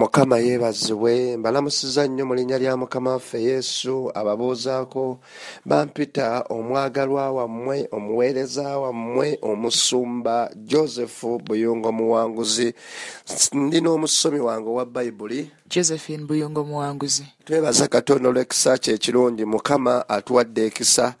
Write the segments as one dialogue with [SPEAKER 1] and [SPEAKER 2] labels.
[SPEAKER 1] mukama yeebazibwe mbalamusiza nnyo mu linnya lya mukama waffe yesu ababuuzaako. Bampita omwagalwa wammwe omuweereza wammwe omusumba joseph buyungo muwanguzi. Ndi n'omusomi wange owa bayibuli
[SPEAKER 2] josephine buyungo muwanguzi.
[SPEAKER 1] Twebaza katonda olw'ekisa kyekirungi mukama atuwadde ekisa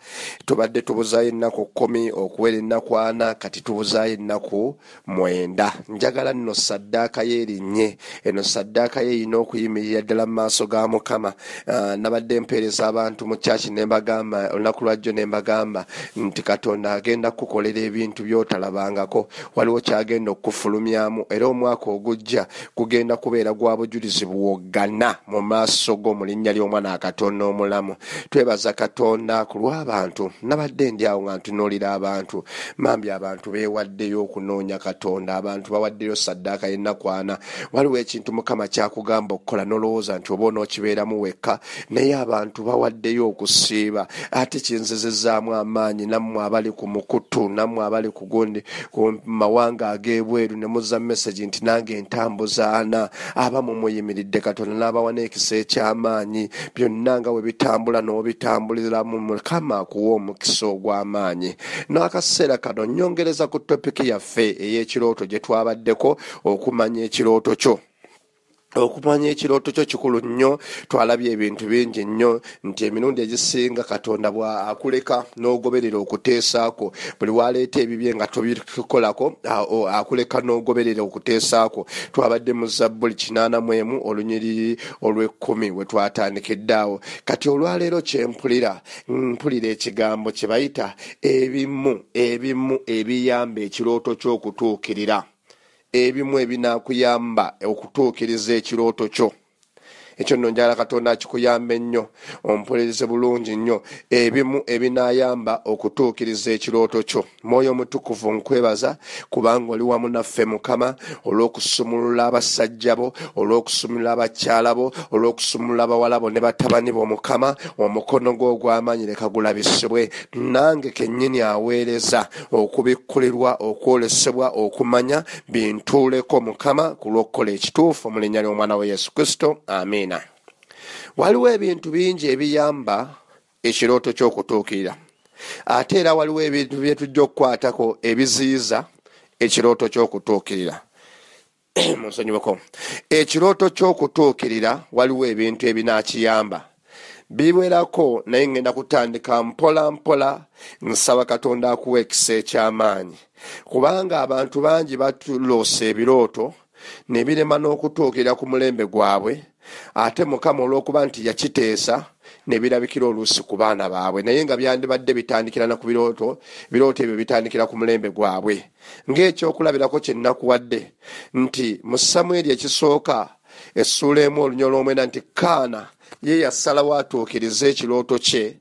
[SPEAKER 1] tubadde tubuzaayo ennaku kkumi okuwera ennaku ana kati tubuzaayo ennaku mwenda. Njagala nno saddaaka yeerinnye eno saddaaka ye erina okuyimirira ddala mu maaso ga mukama. Ah, nabadde mpeereza abantu mu kyaki ne mbagamba olunaku lwajjo ne mbagamba nti katonda agenda kukolera ebintu byotalabangako. Waliwo kyagenda okufulumyamu era omwaka ogujja gugenda kubeera gwa bujulizi buwoggana mu maaso go mu linnya ly'omwana akatonda omulamu. Twebaza katonda ku lw'abantu. Nabadde ndi awo nga ntunuulira abantu. Mambi abantu beewaddeyo okunoonya katonda. Abantu bawaddeyo saddaaka yennakwana waliwo ekintu mukama kyakugamba okukola nolowooza nti oba onookibeeramu wekka naye abantu bawaddeyo okusiiba. Ate kinzizizaamu amaanyi nammwe abali ku mukutu nammwe abali ku gundi ku mawanga ag'ebweru ne muzza mesagi nti nange entambuzaana abamu muyimiridde katonda n'abawa n'ekisa eky'amaanyi byonna nga bwe bitambula n'obitambuliramu mukama akuwa omukisa ogw'amaanyi. N'akaseera kano nyongereza ku topiki yaffe ey'ekirooto gye twabaddeko okumanya ekirooto kyo okumanya ekirooto kyo kikulu nnyo twalabye ebintu bingi nnyo nti emirundi egisinga katonda bwakuleka n'ogoberera okuteesaako. Buli waleeta ebibye nga tobikolako akuleka n'ogoberera okuteesaako. Twabadde mu zabbuli kinaana mu emu olunyiriri olw'ekkumi we twatandikiddeawo kati olwaleero kyempulira mpulira ekigambo kye bayita ebimu ebimu ebiyamba ekirooto ky'okutuukirira ebimu ebinaakuyamba okutuukiriza ekirooto kyo ekyo nno njala katonda akikuyamba ennyo ompulirize bulungi nnyo ebimu ebinaayamba okutuukiriza ekirooto kyo. Mwoyo omutukuvu nkwebaza kubanga oli wamu naffe mukama olw'okusumulula abasajja bo olw'okusumulula abakyala bo olw'okusumulula abawala bo ne batabani bo mukama omukono gwo ogw'amaanyi leka gulabisibwe. Nange kennyini aweereza okubikkulirwa okwolesebwa okumanya bintuuleko mukama ku lw'okukola ekituufu mu linnya ly'omwana we yesu kristo. Amiina waliwo ebintu bingi ebiyamba ekirooto ky'okutuukirira. Ate era waliwo ebintu byetujja okukwatako ebiziyiza ekirooto ky'okutuukirira. Munsonyiweko ekirooto ky'okutuukirira waliwo ebintu ebinaakiyamba. Biwerako naye ngenda kutandika mpola mpola nsaba katonda akuwa ekisa ekyamaanyi. Kubanga abantu bangi batuloosa ebirooto ne birema n'okutuukirira ku mulembe gwabwe ate mukama olw'okuba nti yakiteesa ne birabikira oluusi ku baana baabwe. Naye nga byandibadde bitandikira na ku birooto birooto ebyo bitandikira ku mulembe gwabwe. Ng'ekyokulabirako kyennakuwadde nti mu samweri ekisooka essuula emu olunyolo omwenda nti kaana ye yasalawo atuukiriza ekirooto kye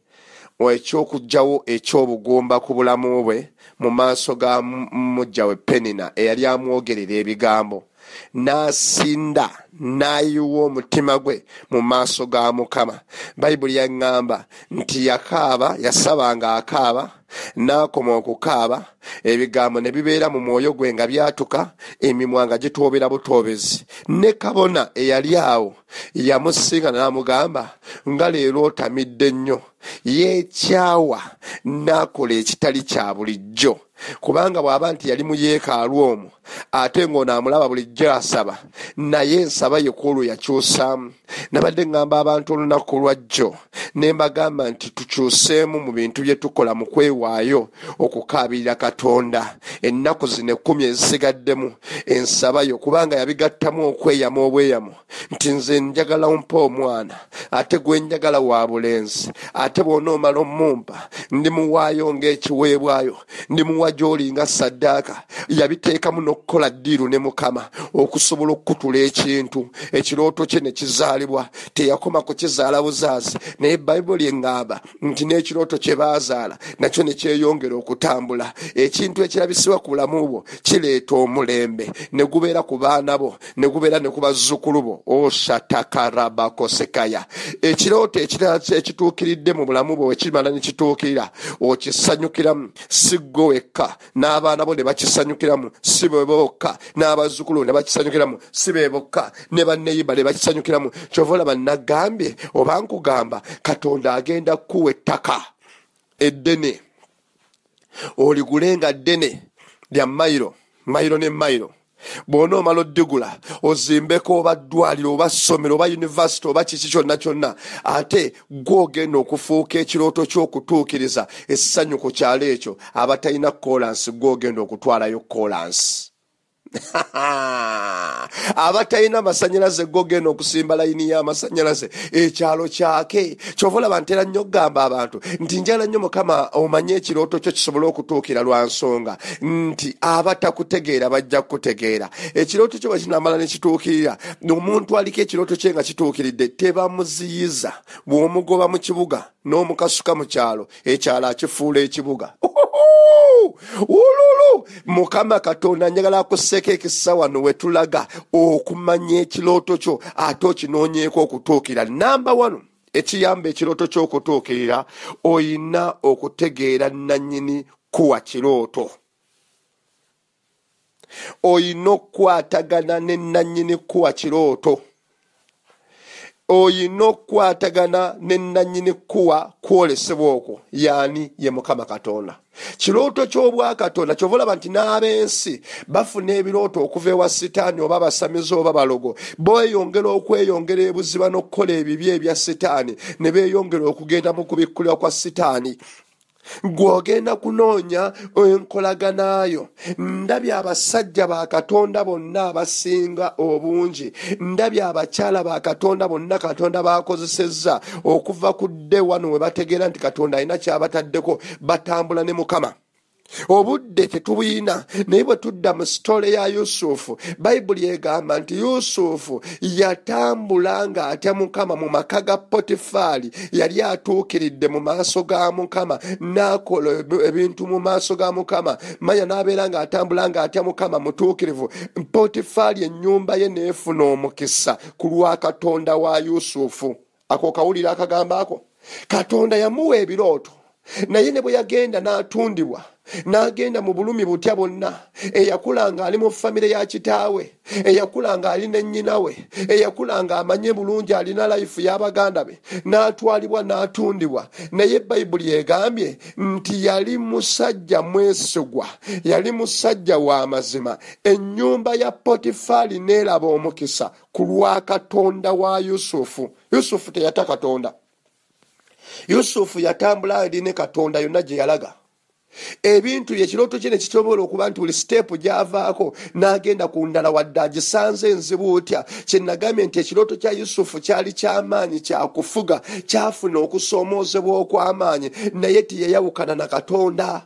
[SPEAKER 1] ekyokugjawo ekyobugumba ku bulamu bwe mu maaso ga mu- mujja we penina eyali amwogerera ebigambo n'asinda n'ayiwa omutima gwe mu maaso ga mukama. Bayibuli yaŋŋamba nti yakaaba yasaba nga akaaba n'akoma okukaaba. Ebigambo ne bibeera mu mwoyo gwe nga byatuka emimwa nga gitoobera butoobezi ne kabona eyali awo yamusinga n'amugamba nga leero otamidde nnyo. Yeekyawa n'akola ekitali kya bulijjo kubanga bw'aba nti yali mu yeekaalu omwo ate ng'onaamulaba bulijjo asaba naye ensaba yekulu yakyusaamu nabadde ŋŋamba abantu olunaku lwajjo ne mbagamba nti tukyuseemu mu bintu bye tukola mu kwewaayo okukaabirira katonda. Ennaku zino ekkumi ezisigaddemu ensabayo kubanga yabigattamu okweyama obweyamo nti nze njagala mpa omwana ate gwe njagala wa bulenzi ate bw'onoomala omumpa ndimuwaayo ng'ekiweebwayo ndimuwa gy'oli nga saddaaka yabiteekamu n'okukola ddiiru ne mukama okusobola okukutula ekintu. Ekirooto kye ne kizaalibwa teyakoma kukizaala buzaazi naye bayibuli eŋŋamba nti n'ekirooto kye baazaala nakyo ne kyeyongera okutambula. Ekintu ekirabisibwa ku bulamu bwo kireeta omulembe ne gubeera ku baana bo ne gubeera ne ku bazzukulu bo. Oshatakarabakosekaya ekirooto ekirala ekituukiridde mu bulamu bwo wekimala ne kituukirira okisanyukiramu si gwe wekka n'abaana bo ne bakisanyukiramu si be bokka. N'abazzukulu ne bakisanyukiramu si be bokka. Ne banneyiba ne bakisanyukiramu. Kyova olaba nagambye oba nkugamba katonda agenda kukuwa ettaka eddene. Oligulenga ddene lya mayiro mayiro ne mayiro bw'ona omala oddigula ozimbeko oba ddwaliro oba ssomero oba univesity oba kiki kyonna kyonna ate gwogenda okufuuka ekirooto ky'okutuukiriza essanyu ku kyalo ekyo abatalina kolansi gwogenda okutwalayo kolansi abatalina amasanyalaze gogenda okusimba layini y'amasanyalaze. Ekyalo kyake kyova olaba ntera nnyo okugamba abantu nti njala nnyo mukama omanye ekirooto kyo kisobole okutuukira lwa nsonga. Nti abatakutegeera bajja kukutegeera. Ekirooto kyo bakinamala nekituukirira omuntu aliko ekirooto kye nga kituukiridde tebamuziyiza. Bw'omugoba mu kibuga n'omukasuka mu kyalo ekyalo akifuula ekibuga. Ululu! Mukama katonda njagala akusseeko ekisa wano wetulaga okumanya ekirooto kyo ate okinoonyeeko okutuukira namba wano ekiyamba ekirooto ky'okutuukirira oyina okutegeera nannyini kuwa kirooto. Oyina okukwatagana ne nannyini kuwa kirooto oyina okukwatagana ne nannyini kuwa kwolesebwa okwo yaani ye mukama katonda. Kirooto ky'obwakatonda kyova olaba nti n'ab'ensi bafuna ebirooto okuva ewa sitaani oba basamiza oba balogo beeyongera okweyongera ebuziba n'okukola ebibi ebya sitaani ne beeyongera okugenda mu kubikkulira kwa sitaani gw'ogenda kunoonya enkolaganayo ndabye abasajja ba katonda bonna abasinga obungi. Ndabye abakyala ba katonda bonna katonda bakozesezza okuva ku dde wano we bategeera nti katonda alina kyabataddeko batambula ne mukama obudde tetubuyina. Naye bwe tudda mu sitole ya yusufu bayibuli egamba nti yusufu yatambula ng'atya mukama mu maka ga potifaali. Yali atuukiridde mu maaso ga mukama n'akola ebintu mu maaso ga mukama. Manya n'abeera ng'atambula ng'atya mukama mutuukirivu. Potifaali ennyumba ye neefuna omukisa ku lwa katonda wa yusufu. Ako kawulire akagambo ako? Katonda yamuwa ebirooto naye ne bwe yagenda n'atundibwa n'agenda mu bulumi butya bonna eyakula ng'ali mu famire ya kitaawe eyakula ng'ali ne nnyina we eyakula ng'amanye bulungi alina layifu y'abaganda be n'atwalibwa n'atundibwa. Naye bayibuli egambye nti yali musajja mwesigwa yali musajja wa mazima. Ennyumba ya potifaali n'eraba omukisa ku lwa katonda wa yusufu. Yusufu teyata katonda yusufu yatambula ali ne katonda yonna gye yalaga. Ebintu ekirooto kye nekitobola okuba nti buli siteepu gyavaako n'agenda ku ndala wadde agisanze enzibu tya kyenagambye nti ekirooto kya yusufu kyali kyamaanyi kyakufuga kyafuna okusoomoozebwa okw'amaanyi naye tiyeyawukana na katonda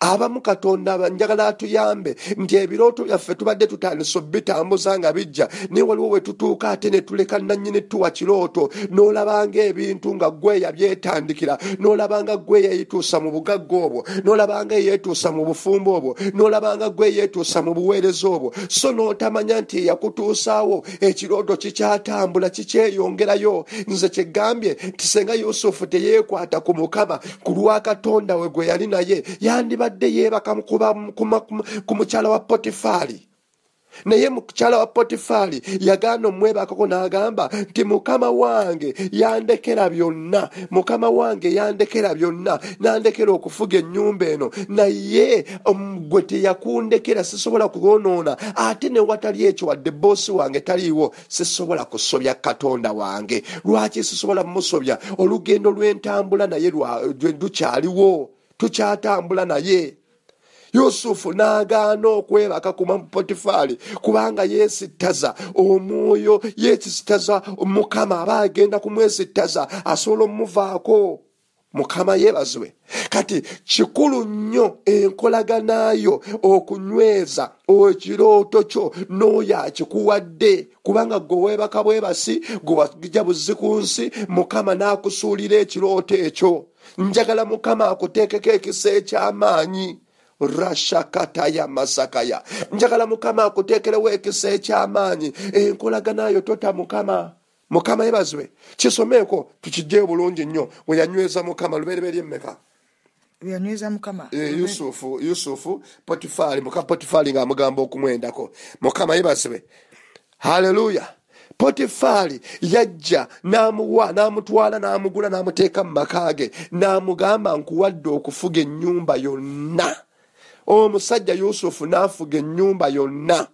[SPEAKER 1] abamu katonda njagala atuyambe. Nti ebirooto byaffe tubadde tutandisa obitambuza nga bijja. Naye waliwo we tutuuka ate ne tuleka nannyini tuwa kirooto. N'olabanga ebintu nga gwe yabyetandikira n'olabanga gwe yeyituusa mu bugagga obwo. N'olabanga yeetuusa mu bufumbo obwo. N'olabanga gwe yeetuusa mu buweereza obwo. So n'otamanya nti yakutuusaawo ekirooto kikyatambula kikyeyongerayo. Nze kyegambye nti senga yusufu teyeekwata ku mukama ku lwa katonda we gwe yali naye yandiba abadde yeebaka ku mukyala wa potifaali naye mukyala wa potifaali yagaana omwebakako n'agamba nti mukama wange yandekera byonna mukama wange yandekera byonna nandekera okufuga ennyumba eno naye gwe teyakundekera sisobola kuyonoona ate newatali ekyo wadde boosi wange taliiwo sisobola kusobya katonda wange. Lwaki sisobola musobya olugendo lw'entambula naye lukyaliwo tukyatambula naye. Yusufu n'agaana okwebaka ku potifaali kubanga yeesittaza omwoyo yeesittaza mukama aba agenda kumwesittaza asobola omumuvaako mukama yeebazibwe. Kati kikulu nnyo enkolaganayo okunyweza ekirooto kyo n'oyo akikuwadde. Kubanga gwe weebaka bwebasi gwe wajja buzzi ku nsi mukama n'akusuulira ekirooto ekyo. Njagala mukama akuteekeko ekisa eky'amaanyi. Rashakataya masakaya. Njagala mukama akuteekerewo ekisa eky'amaanyi. Enkolaganayo tota mukama mukama ebazibwe kisomeeko tukijjeyo bulungi nnyo. We yanyweza mukama lubereberye
[SPEAKER 2] mukama.
[SPEAKER 1] Eh, yusufu yusufu potifaali muka potifaali ng'amugamba okumwendako mukama yebazibwe haleluya potifaali yajja n'amuwa n'amutwala n'amugula n'amuteeka mu maka ge. N'amugamba nkuwadde okufuga ennyumba yonna. Omusajja yusufu n'afuga ennyumba yonna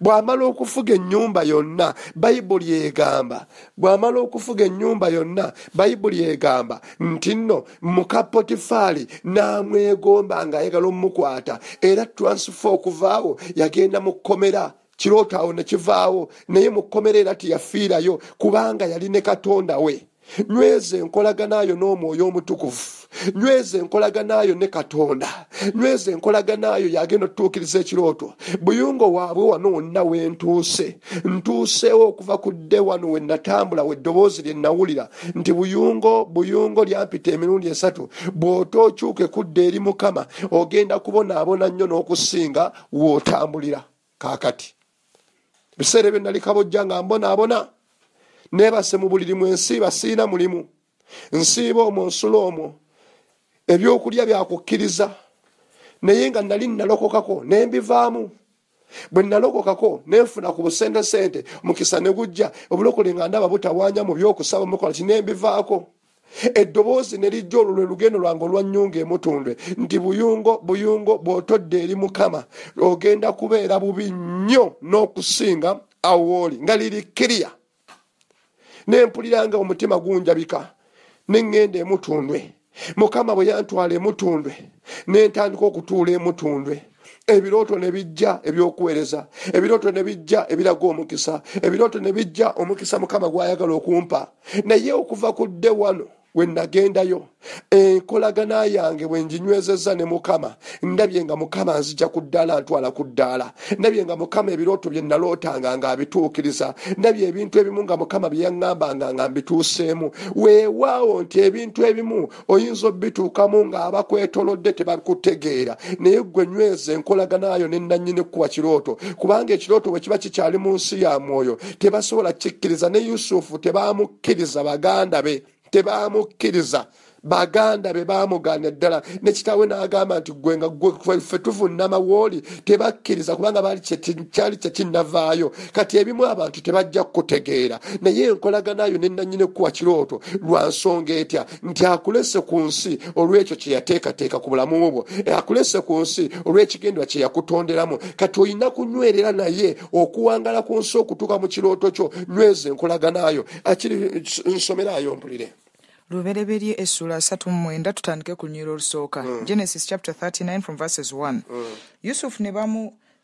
[SPEAKER 1] bw'amala okufuga ennyumba yonna bayibuli egamba bw'amala okufuga ennyumba yonna bayibuli egamba nti nno muka potifaali n'amwegomba ng'ayagala omukwata era transfe okuvaawo yagenda mu kkomera. Kirooto awo ne kivaawo naye mu kkomera era teyafiirayo kubanga yali ne katonda we nyweza enkolaganayo n'omwoyo omutukuvu. Nyweza enkolaganayo ne katonda. Nyweza enkolaganayo yagenda otutuukiriza ekirooto. Buyungo waabwe wano wonna wentuuse ntuuseewo okuva ku dde wano we natambula we eddoboozi lye nawulira nti buyungo buyungo lyampita emirundi esatu. Bw'ota okyuke kudda eri mukama ogenda kubonaabona nnyo n'okusinga w'otambulira kaakati. Biseera ebyo nali kabojja nga mbonaabona neebase mu buliri mu ensiiba siina mulimu. Nsiiba omwo nsula omwo ebyokulya byakukkiriza. Naye nga nali nalokokako nembivaamu bwe nalokokako nenfuna ku busentesente mukisa ne gujja obulokole nga ndaba butawanya mu byokusaba mukola ki nembivaako eddoboozi ne lijja olwo lwe lugendo lwange olwanyunga emutundwe nti buyungo buyungo bw'otodde eri mukama ogenda kubeera bubi nnyo n'okusinga awooli nga liri kiriya nempulira nga omutima gunjabika. Neŋŋenda emutundwe. Mukama bwe yantwala emutundwe. Nentandika okutuula emutundwe. Ebirooto ne bijja ebyokuweereza. Ebirooto ne bijja ebiraga omukisa. Ebirooto ne bijja omukisa mukama gwayagala okumpa. Naye okuva ku dde wano we nagendayo enkolagana yange bwe nginywezezza ne mukama ndabye nga mukama nzija ku ddaala ntwala ku ddaala ndabye nga mukama ebirooto bye nalootanga ng'abituukiriza ndabye ebintu ebimu nga mukama bye yaŋŋambanga nga mbituuseemu. Weewaawo nti ebintu ebimu oyinza obituukamu ng'abakwetolodde tebakutegeera. Naye gwe nyweza enkolaganayo ne nannyini kuwa kirooto kubanga ekirooto bwe kiba kikyali mu nsi ya mwoyo tebasobola kikkiriza ne yusufu tebaamukkiriza baganda be Te amo, querida. Baganda be bamuganya ddala. Ne kitaawe n'agamba nti gwe nga ffe tuvunama wooli tebakkiriza kubanga baali kyali kyekinnavaayo kati ebimu abantu tebajja kukutegeera. Naye enkolaganayo nenanyini kuwa kirooto lwa nsonga etya? Nti akulese ku nsi olw'ekyo kye yateekateeka ku bulamu bwo. Akulese ku nsi olw'ekigendwa kye yakutonderamu. Kati olina kunywerera naye okuwangala ku nsi okutuuka mu kirooto kyo. Nyweza enkolaganayo akiri nsomerayo mpulire
[SPEAKER 2] lubereberye essula 39 tutandike ku lunyiro olusooka genesis chapter 39 from verses 1 yusufu ne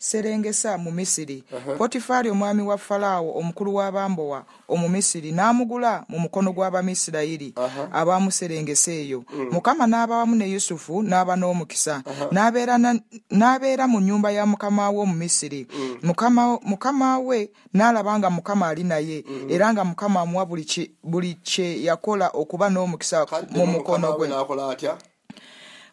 [SPEAKER 2] bamuserengesa mu misiri. Potifaali omwami wa falaawo omukulu w'abambowa omumisiri n'amugula mu mukono gw'abamisirayiri abaamuserengesa eyo. Mukama n'aba wamu ne yusufu n'aba n'omukisa. N'abeera na- n'abeera mu nnyumba ya mukama we omumisiri mukama mukama we n'alaba nga mukama ali naye era nga mukama amuwa buli kye yakola okuba n'omukisa mu mukono gwe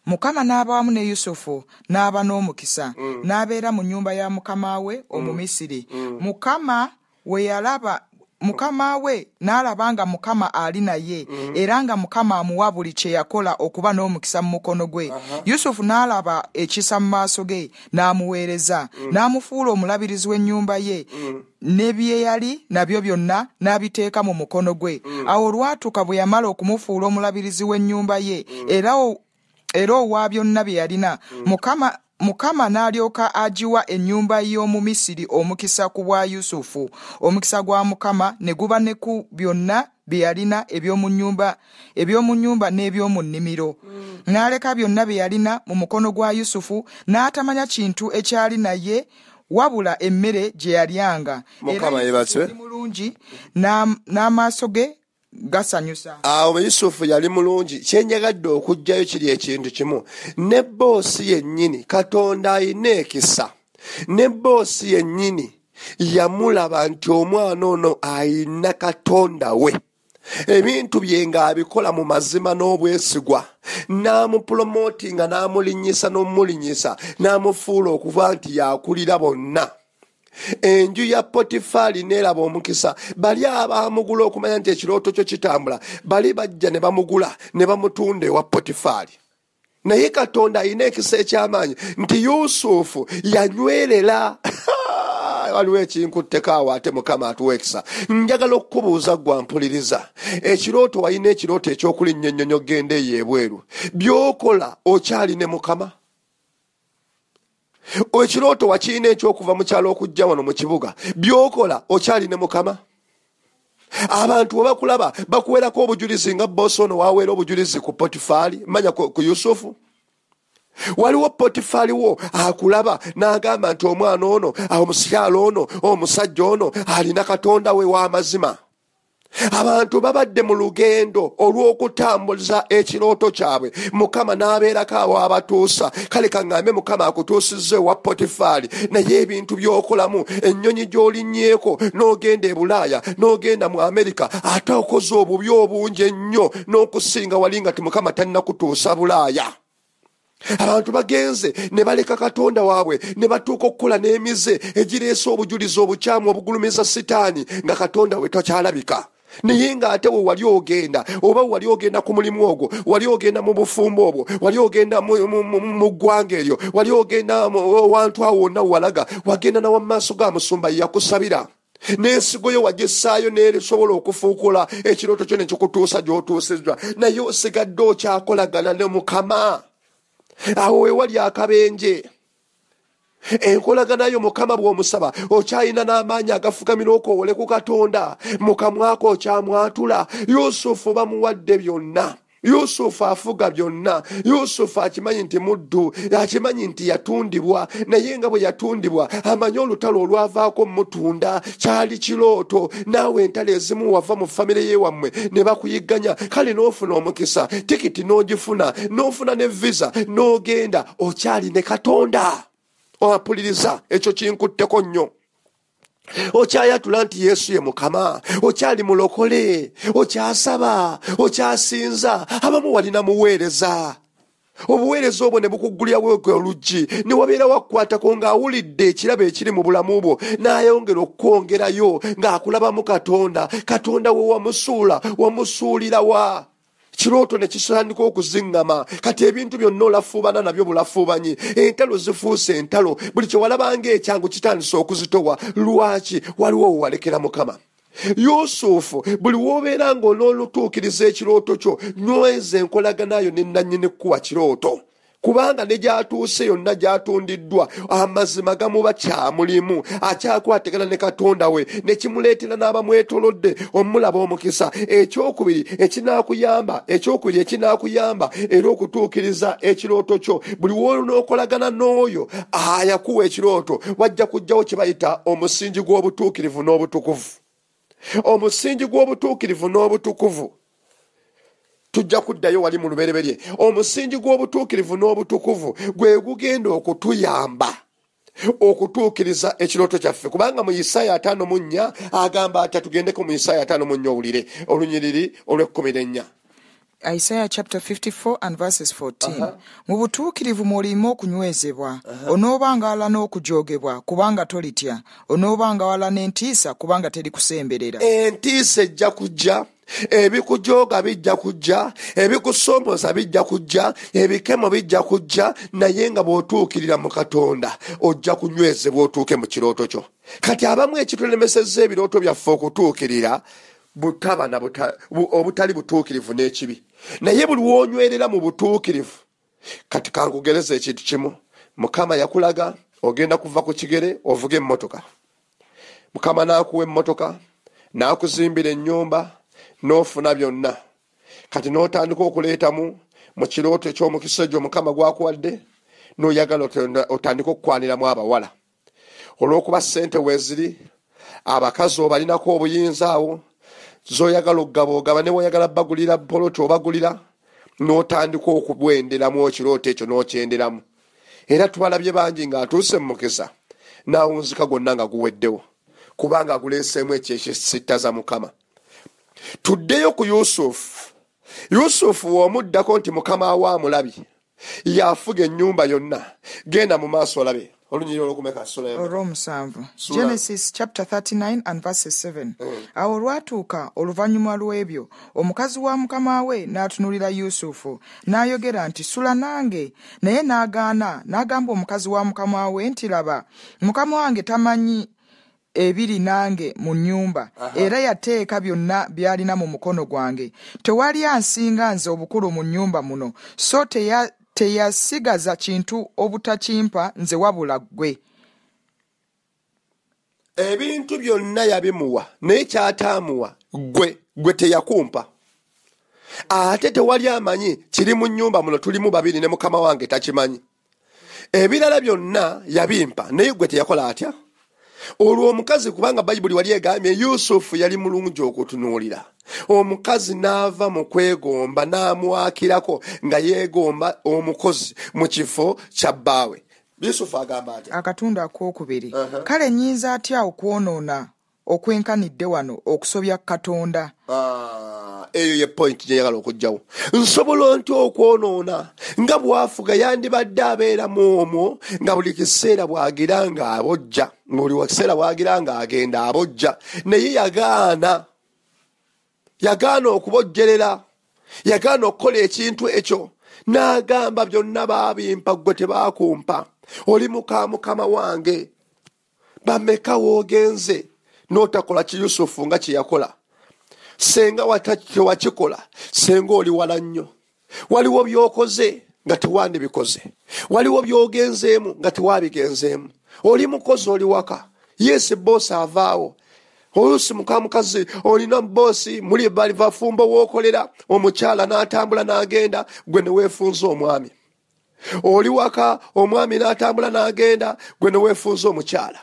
[SPEAKER 2] mukama n'aba wamu ne yusufu n'aba n'omukisa. N'abeera mu nnyumba ya mukama we omumisiri mukama we yalaba mukama we n'alaba nga mukama ali naye era nga mukama amuwa buli kye yakola okuba n'omukisa mu mukono gwe. Yusufu n'alaba ekisa mu maaso ge n'amuweereza n'amufuula omulabirizi w'ennyumba ye. Ne bye yali nabyo byonna n'abiteeka mu mukono gwe. Awo olwatuuka bwe yamala okumufuula omulabirizi w'ennyumba ye era era owa byonna bye yalina. Mukama mukama n'alyoka agiwa ennyumba y'omumisiri omukisa ku bwa yusufu. Omukisa gwa mukama ne guba ne ku byonna bye yalina eby'omu nnyumba eby'omu nnyumba n'eby'omu nnimiro. N'aleka byonna bye yalina mu mukono gwa yusufu n'atamanya kintu ekyali naye wabula emmere gye yalyanga. Era. Yusufu mulungi n'am- n'amaaso ge gasanyusa.
[SPEAKER 1] Awo yusufu yali mulungi kyenjagadde okugjayo kiri ekintu kimu. Ne boosi yennyini katonda ayina ekisa. Ne boosi yennyini yamulaba nti omwana ono ayina katonda we. Ebintu bye ng'abikola mu mazima n'obwesigwa n'amupulomootinga n'amulinyisa n'omulinyisa n'amufuula okuba nti yakulira bonna enju ya potifaali neeraba omukisa. Bali abaamugula okumanya nti ekirooto kyo kitambula. Bali bajja ne bamugula ne bamutunda ewa potifaali naye katonda alina ekisa ekyamaanyi nti yusufu yanywerera. Waliwo ekinkutteko ate mukama atuwa ekisa. Njagala okukubuuza gwampuliriza ekirooto walina ekirooto ekyokulinnya ennyonyo genda eyo ebweru. Byokola okyali ne mukama ekirooto wakirina ekyokuva mu kyalo okujja wano mu kibuga byokola okyali ne mukama? Abantu we bakulaba bakuwerako obujulizi nga boosi ono waweera obujulizi ku potifaali manya ku yusufu? Waliwo potifaali wo akulaba n'agamba nti omwana ono omusikyalo ono omusajja ono alina katonda we w'amazima abantu babadde mu lugendo olw'okutambuza ekirooto kyabwe. Mukama n'abeerako awabatuusa kale kaŋŋambe mukama akutuusizza ewa potifaali. Naye ebintu by'okolamu ennyonyi gy'olinnyeeko n'ogenda e bulaaya n'ogenda mu amerika ate okoze obubi obungi ennyo n'okusinga wali nga ti mukama tannakutuusa bulaaya. Abantu bagenze ne baleka katonda waabwe ne batuuka okukola n'emize egireesa obujulizi obukyamu obugulumiza sitaani nga katonda we tokyalabika naye ng'ate we wali ogenda? Oba wali ogenda ku mulimu ogwo? Wali ogenda mu bufumbo obwo? Wali ogenda mu- ggwanga eryo? Wali ogenda wantu awo wonna walaga? Wagenda nawa mu maaso ga musumba yakusabira. N'ensigo yo wagissaayo neesobola okufuukula ekirooto kyo nekikutuusa gy'otuusiddwa naye osigadde okyakolagana ne mukama. Awo wewali akabenje enkolaganayo mukama bw'omusaba okyayina n'amaanyi agafukamira okowole ku katonda mukamwako okyamwatula yusufu bamuwadde byonna. Yusufu afuga byonna. Yusufu akimanyi nti muddu akimanyi nti yatundibwa naye nga bwe yatundibwa amanyi olutalo olwavaako mutunda kyali kirooto naawe entalo ezimu wava mu famire yewammwe ne bakuyigganya. Kale n'ofuna omukisa? Tikiti n'ogifuna n'ofuna ne visa n'ogenda okyali ne katonda owapuliriza ekyo kinkutteko nnyo. Okyayatula nti yesu ye mukama okyali mulokole okyasaba okyasinza abamu walina muweereza. Obuweereza obwo ne bukuggulyawo oluggi ne wabeera wakkwatako ng'awulidde ekirabo ekiri mu bulamu bwo n'ayongera okwongerayo ng'akulabamu katonda. Katonda we wamusuula wamusuulira wa kirooto ne kisandika okuziŋŋama. Kati ebintu byonna olafuubana nabyo bulafuubanyi. Entalo zifuuse entalo. Buli kye walabanga ekyangu kitandise okuzitowa lwaki waliwo wewalekera mukama? Yusufu buli wobeera ng'onoolutuukiriza ekirooto kyo nyweza enkolaganayo ne nannyini kkuwa kirooto kubanga ne gyatuuse yonna gyatundiddwa. Amazima gamuba kyamulimu akyakwatagana ne katonda we ne kimuleetera n'abamwetolodde omulaba omukisa. Ekyokubiri ekinaakuyamba ekyokubiri ekinaakuyamba era okutuukiriza ekirooto kyo. Buli wonookolagana n'oyo ayakuwa ekirooto. Wajja kujjawo kye bayita omusingi gw'obutuukirivu n'obutukuvu. Omusingi gw'obutuukirivu n'obutukuvu tujja kuddayo wali mu lubereberye. Omusingi gw'obutuukirivu n'obutukuvu gwe gugenda okutuyamba okutuukiriza ekirooto kyaffe. Kubanga mu isaaya ataano mu nnya agamba ati atugendeko mu isaaya ataano mu nnya owulire. Olunyiriri olw'ekkumi n'ennya
[SPEAKER 2] isaiah chapter 54 and verses 14 mu butuukirivu mwolime okunywezebwa onoobanga wala n'okujoogebwa kubanga tolitya onoobanga wala n'entiisa kubanga terikusemberera
[SPEAKER 1] entiisa ejja kujja ebikujooga bijja kujja ebikusomoza bijja kujja ebikemo bijja kujja naye nga bw'otuukirira mu katonda ojja kunywezebwa otuuke mu kirooto kyo. Kati abamu ekitulemesezza ebirooto byaffe okutuukirira butaba obutali butuukirivu n'ekibi naye buli wonywerera mu butuukirivu kati kankugereza ekintu kimu. Mukama yakulaga ogenda kuva ku kigere ovuga emmotoka. Mukama n'akuwa emmotoka n'akuzimbira ennyumba n'ofuna byonna. Kati n'otandika okuleetamu mu kirooto eky'omukisa egyo mukama gwakuwadde n'oyagala otandike okukwaniramu abawala. Olw'okuba ssente weeziri abakazi obalinako obuyinza awo zoyagala okugaba ogaba ne weyagala bagulira poloti obagulira n'otandika okubwenderamu ekirooto ekyo n'okyenderamu. Era tubalabye bangi ng'atuuse mu mukisa n'awunzika gonna nga guweddewo kubanga aguleeseemu ekyekisittaza mukama. Tuddeyo ku yusufu yusufu womuddako nti mukama awa amulabi yafuga ennyumba yonna genda mu maaso olabe olunyiri olwokumeka sula
[SPEAKER 2] olw'omusanvu genesis chapter 39 and verses 7 awo olwatuuka oluvannyuma lw'ebyo omukazi wa mukama we n'atunuulira yusufu n'ayogera nti sula nange. Naye n'agaana n'agamba omukazi wa mukama we nti laba mukama wange tamanyi ebiri nange mu nnyumba. Era yateeka byonna by'alina mu mukono gwange. Tewali ansinga nze obukulu mu nnyumba muno. So teya- teyasigaza kintu obutakimpa nze wabula ggwe.
[SPEAKER 1] Ebintu byonna yabimuwa naye kyataamuwa gwe gwe teyakumpa. Ate tewali amanyi kiri mu nnyumba muno tulimu babiri ne mukama wange takimanyi. Ebirala byonna yabimpa naye gwe teyakola atya olwo omukazi kubanga bayibuli wali egambye yusufu yali mulungi okutunuulira. Omukazi n'ava mu kwegomba n'amwakirako nga yeegomba omukozi mu kifo kya bbaawe. Yusufu agamba atya?
[SPEAKER 2] Akatundu akookubiri kale nnyinza atya okwonoona okwenkanidde wano okusobya katonda.
[SPEAKER 1] Ah, eyo ye point gyeyagala okugjawo nsobola nti okwonoona nga bwafuga yandibadde abeeramu omwo nga buli kiseera bwagira nga abojja buli kiseera bwagira nga agenda abojja naye yagaana yagaana okubojjerera yagaana okukola ekintu ekyo. N'agamba byonna baabimpa gwe tebaakumpa oli muka mukama wange bameka woogenze n'otakola ki yusufu nga kyeyakola senga wata- tewakikola senga oli wala nnyo. Waliwo byokoze nga tewandibikoze. Waliwo byogenzeemu nga tewabigenzeemu. Oli mukozi oli waka. Yesi boosi avaawo. Oluusi mukamukazi olina boosi muli balivafumbo wookolera omukyala n'atambula n'agenda gwe neweefunza omwami. Oli waka omwami n'atambula n'agenda gwe neweefunza omukyala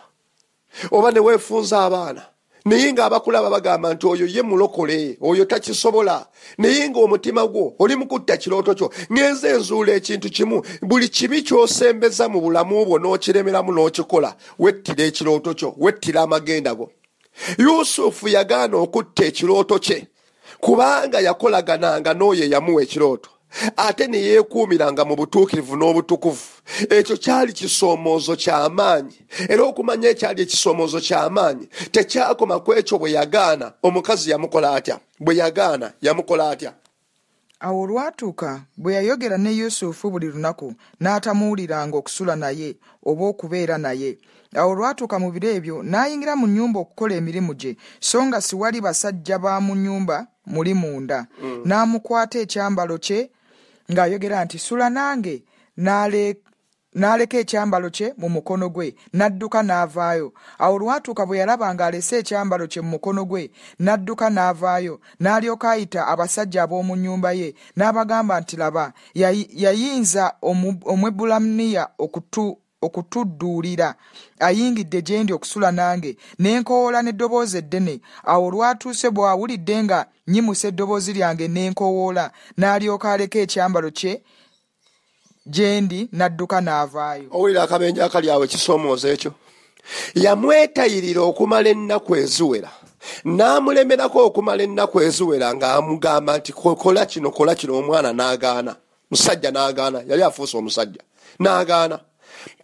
[SPEAKER 1] oba neweefunza abaana. Naye ng'abakulaba bagamba nti oyo ye mulokole oyo takisobola. Naye ng'omutima gwo oli mukutta kirooto kyo. Ngenza enzuula ekintu kimu buli kibi ky'osembeza mu bulamu bwo n'okiremeramu n'okikola wettira ekirooto kyo wettira amagenda go. Yusufu yagaana okutta ekirooto kye kubanga yakolagananga n'oyo eyamuwa ekirooto. Ate ne yeekuumiranga mu butuukirivu n'obutukuvu ekyo kyali kisoomoozo ky'amaanyi era okumanya ekyali ekisoomoozo ky'amaanyi tekyakoma ku ekyo bwe yagaana. Omukazi yamukola atya? Bwe yagaana yamukola atya?
[SPEAKER 2] Awo olwatuuka bwe yayogera ne yusufu buli lunaku n'atamuwuliranga okusula naye oba okubeera naye. Awo olwatuuka mu biro ebyo n'ayingira mu nnyumba okukola emirimu gye so nga siwali basajja ba mu nnyumba muli munda. N'amukwata ekyambalo kye ng'ayogera nti sula nange n'ale- n'aleka ekyambalo kye mu mukono gwe n'adduka n'avaayo. Awo olwatuuka bwe yalaba ng'alese ekyambalo kye mu mukono gwe n'adduka n'avaayo n'alyoka ayita abasajja ab'omu nnyumba ye n'abagamba nti laba yayi- yayinza okutu okutudduulira ayingidde gye ndi okusula nange ne nkowoola n'eddoboozi eddene. Awo olwatuuse bw'awulidde nga nyimusa eddoboozi lyange ne nkowoola n'alyoka aleka ekyambalo kye gye ndi n'adduka n'avaayo.
[SPEAKER 1] Owulira akabenje akali awo ekisoomoozo ekyo? Yamwetayirira okumala ennaku eziwera n'amulemerako okumala ennaku eziwera ng'amugamba nti "Ko- kola kino kola kino. Omwana n'agaana. Musajja n'agaana. Yali afuuse omusajja. N'agaana.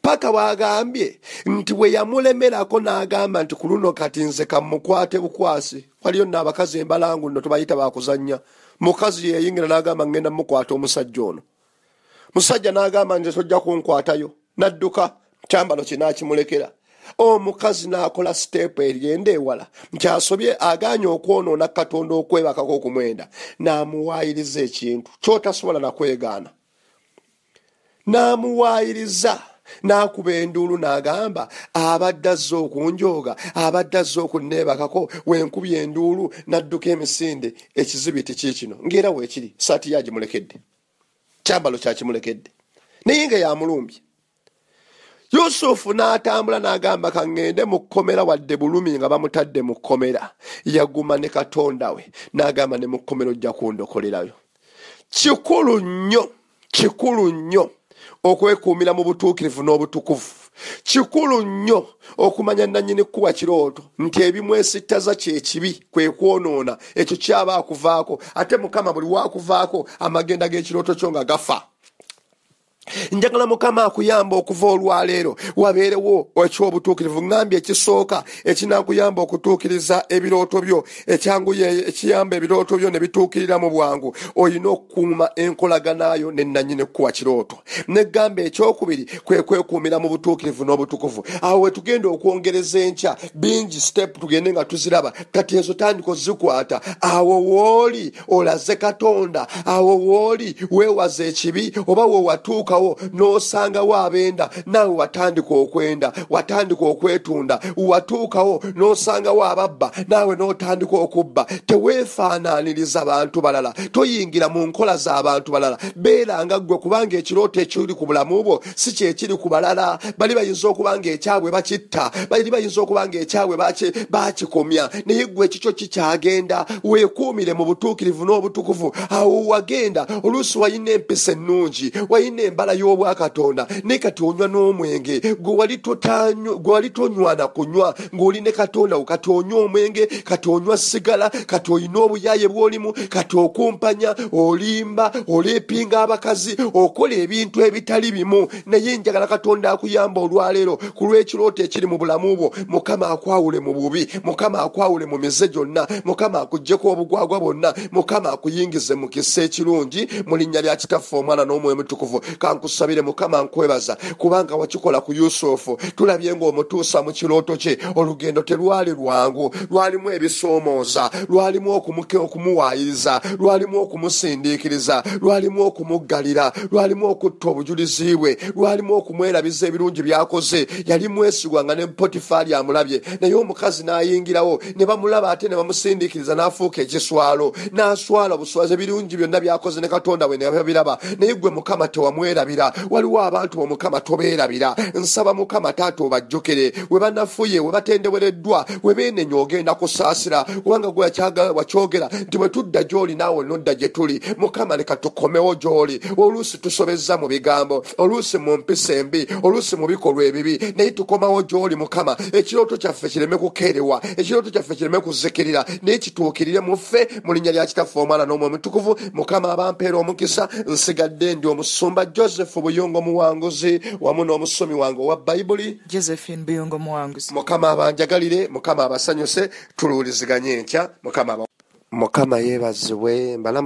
[SPEAKER 1] Paka bw'agambye nti bwe yamulemerako n'agamba nti ku luno kati nze kamukwate bukwasi. Waliyo nno abakazi embalangu nno tubayita bakuzannya. Mukazi yeyingira n'agamba ngenda mukwata omusajja ono musajja n'agamba nze tojja kunkwatayo. N'adduka kyambalo kye n'akimulekera. Omukazi n'akola siteepu erigenda ewala. Nkyasobye aganye okwonoona katonda okwebakako okumwenda. N'amuwaayiriza ekintu kyotasobola nakwegaana n'amuwaayiriza n'akuba enduulu n'agamba abadde azze okunjooga abadde azze okunneebakako wenkubya enduulu. N'adduka emisinde ekizibiti kiikino ng'era weekiri saati ye agimulekedde kyambalo kyakimulekedde naye nga yamulumbye. Yusufu n'atambula n'agamba kaŋŋende mu kkomera wadde bulumi nga bamutadde mu kkomera. Yaguma ne katonda we n'agamba ne mu kkomera ojja kundokolerayo. Kikulu nnyo kikulu nnyo okwekuumira mu butuukirivu n'obutukuvu kikulu nnyo okumanya nannyini kkuwa kirooto nti ebimwesittaza kyekibi kwe kwonoona ekyo kyaba akuvaako. Ate mukama buli waakuvaako amagenda g'ekirooto kyo nga gafa njagala mukama akuyamba okuva olwaleero wabeerewo ekyobutuukirivu ŋambye ekisooka ekinakuyamba okutuukiriza ebirooto byo ekiyamba ebirooto byo ne bituukirira mu bwangu. Olina okukuuma enkolaganayo nenanyini kuwa kirooto. Negamba ekyokubiri kwe kwekuumira mu butuukirivu n'obutukuvu. Awo wetugenda okwongereza enkya bingi step tugende nga tuziraba. Kati ezo tandika ozikwata awo wooli olaze katonda awo wooli weewaza ekibi oba wewatuuka watuukawo n'osangawo abenda naawe watandika okwenda watandika okwetunda watuukawo n'osangawo ababba naawe n'otandika okubba. Teweefaanaaniriza bantu balala toyingira mu nkola z'abantu balala. Beeranga ggwe kubanga ekirooto ekiri ku bulamu bwo si kyekiri ku balala bali bayinza okuba nga ekyabwe bakitta bali bayinza okuba nga ekyabwe bakikomya. Naye ggwe ekikyo kikyagenda weekuumire mu butuukirivu n'obutukuvu. Awo wagenda oluusi wayina empisa ennungi wayina embala embala y'obwakatonda naye kati onywa n'omwenge. Gwe wali tonywana kunywa ng'oli ne katonda wo kati onywa omwenge kati onywa sigala kati olina obuyaye bw'olimu kati okumpanya olimba oleepinga abakazi okola ebintu ebitali bimu. Naye njagala katonda akuyamba olwaleero ku lw'ekirooto ekiri mu bulamu bwo mukama akwawule mu bubi mukama akwawule mu mize gyonna mukama akugjeko obugwagwa bwonna mukama akuyingize mu kisa ekirungi mu linnya lya kitaffe omwana n'omwoyo mutukuvu kankusabire mukama nkwebaza. Kubanga wakikola ku yusufu tulabye ng'omutuusa mu kirooto kye. Olugendo terwali lwangu lwalimu ebisoomooza lwalimu okumuwaayiriza lwalimu okumusindiikiriza lwalimu okumuggalira lwalimu okutta obujulizi bwe lwalimu okumwerabiza ebirungi byakoze. Yali mwesigwa nga ne potifaali amulabye. Naye omukazi n'ayingirawo ne bamulaba ate ne bamusindiikiriza n'afuuka ekiswalo. N'aswala buswaza ebirungi byonna byakoze ne katonda we ne babiraba. Naye gwe mukama tewamwerabira waliwo abantu bomukama tobeerabira. Nsaba mukama taata obajjukire we banafuye we batendewereddwa we beenenya ogenda kusaasira kubanga gwe wakyogera nti bwe tudda gy'oli naawe nodda gye tuli. Mukama leka tukomewo gy'oli. Oluusi tusobezza mu bigambo oluusi mu mpisa embi oluusi mu bikolwa ebibi. Naye tukomawo gy'oli mukama. Ekirooto kyaffe kireme kukeerewa ekirooto kyaffe kireme kuzikirira. Naye kituukirire mu ffe mu linnya lya kitaffe omwana n'omwe omutukuvu mukama abampeera omukisa nsigadde ndi omusumba joseph buyongo muwanguzi wamu n'omusomi wange owa bayibuli
[SPEAKER 2] josephine buyongo muwanguzi.
[SPEAKER 1] Mukama abanjagalire mukama abasanyuse tuluwuliziganye enkya mukama mukama yeebazibwe mbalamu